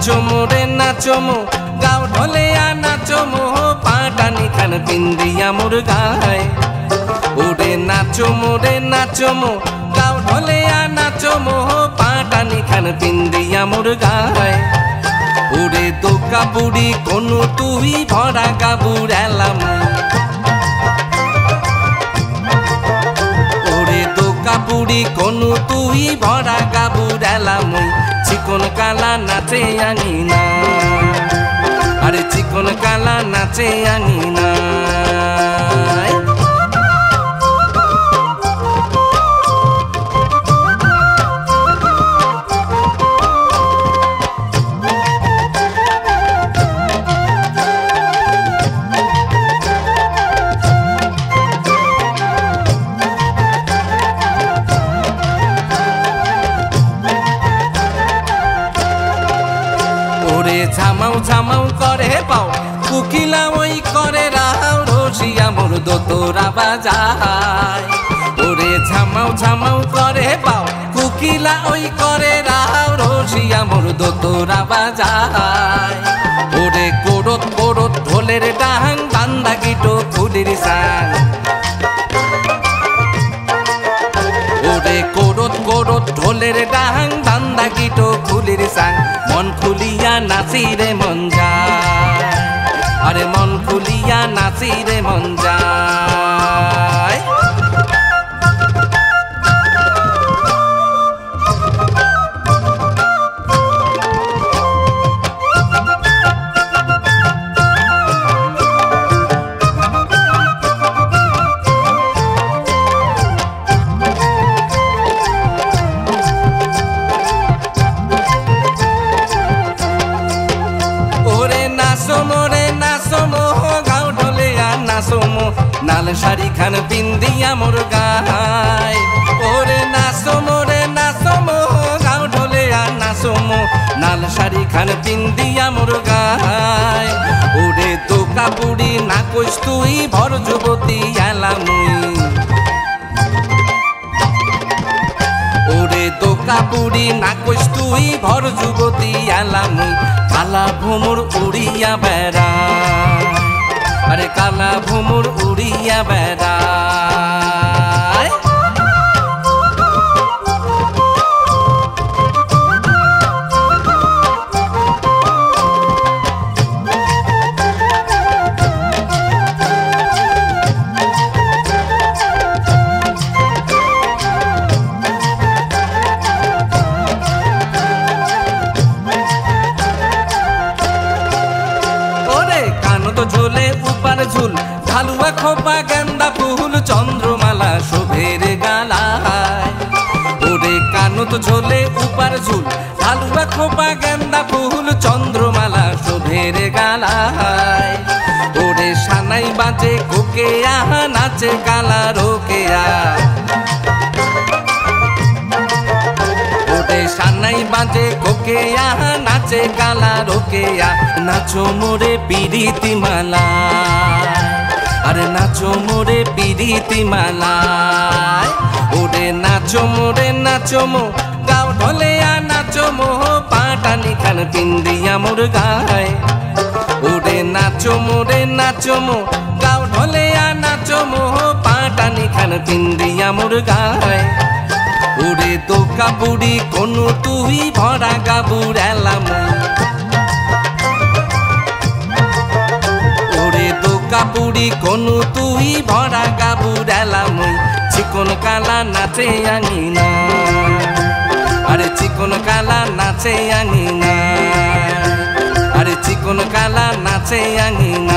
নাচমো গাও ঢলেয়া নাচমো পাটানি খান পিন্দিয়া মোর গায়। ওরে নাচমো রে নাচমো গাও ঢলেয়া নাচমো পাটানি খান পিন্দিয়া মোর গায়। ওরে দোকা বুড়ি কোনো তুই ভরা গাবুর এলাম। ওরে দোকা বুড়ি কোনো তুই ভরা গাবুর এলাম। চিকন কালা নাচে আনি না আরে চিকন কালা নাচে আনি না ঝামাও ঝামাও করে পাও। কুকিলা ওই করে রাও রসিয়া মোর দোতরা বাজায়। ওরে ঝামাও ঝামাও করে পাও। কুকিলা ওই করে রাও রসিয়া মোর দোতরা বাজায়। ওরে কোরত কোরত ঢোলের ডাহাং বান্দা গিটো ফুলির সাং। ফুলির সাং। মন খুলিয়া নাচি রে মন যায়। আরে মন খুলিয়া নাচি রে মন যায়। নাচমো নাচো নাচমো গাও ঢলে আর নাচমো, নাল শাড়ি খান পিন্দিয়া মোর গায়। ওরে নাচমো, রে নাচমো গাও ঢলে আর নাচমো, নাল শাড়ি খান পিন্দিয়া মোর গায়। ওরে তো কাপুড়ি না কইস তুই, ভর যুবতী এলামুই। দোকা বুড়ি না কইস তুই ভর যুবতী, আলাম। কালা ভুমুর উড়িয়া বেড়া আরে কালা ভুমুর উড়িয়া বেড়া উপার ঝুল। ঢালুয়া খোপা, গেন্দা ফুল, চন্দ্রমালা, শোভের গালায়। ওরে কান তো ঝোলে উপার ঝুল। ঢালুয়া খোপা, গেন্দা ফুল, চন্দ্রমালা, শোভের গালায়। ওরে সানাই বাজে কোকে আহা নাচে কালা, রোকেয়া। সানাই বাজে কোকেয়া নাচে কালা রোকেয়া। নাচো মোরে পিরিতি মালা আরে নাচো মোরে পিরিতি মালা ওরে নাচো মোরে, নাচো মো, গাও ঢলেয়া, নাচো মো, পাটানি খান পিন্দিয়া মোর গায়। ওরে নাচো মোরে, নাচো মো, গাও ঢলেয়া, নাচো মো, পাটানি খান পিন্দিয়া মোর গায়। ওরে তো কাপুরি কোনো তুই ভরা গাবুর এলাম। ওরে তো কাপুরি কোনো তুই ভরা গাবুর এলাম। চিকন কালা নাচে আঙি না। আরে চিকন কালা নাচে আঙি না। আরে চিকন কালা নাচে আঙি না।